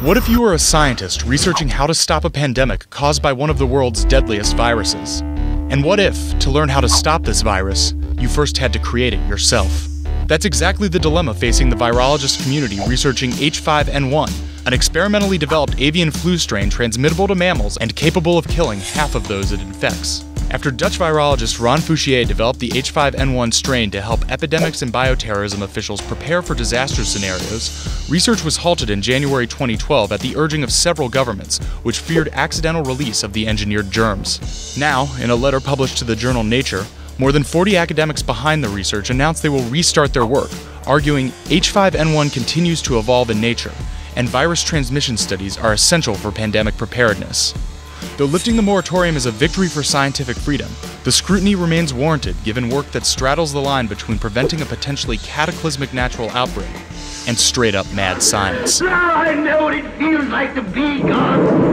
What if you were a scientist researching how to stop a pandemic caused by one of the world's deadliest viruses? And what if, to learn how to stop this virus, you first had to create it yourself? That's exactly the dilemma facing the virologist community researching H5N1, an experimentally developed avian flu strain transmittable to mammals and capable of killing half of those it infects. After Dutch virologist Ron Fouchier developed the H5N1 strain to help epidemics and bioterrorism officials prepare for disaster scenarios, research was halted in January 2012 at the urging of several governments, which feared accidental release of the engineered germs. Now, in a letter published to the journal Nature, more than 40 academics behind the research announced they will restart their work, arguing H5N1 continues to evolve in nature, and virus transmission studies are essential for pandemic preparedness. Though lifting the moratorium is a victory for scientific freedom, the scrutiny remains warranted given work that straddles the line between preventing a potentially cataclysmic natural outbreak and straight up mad science. Now I know what it feels like to be gone.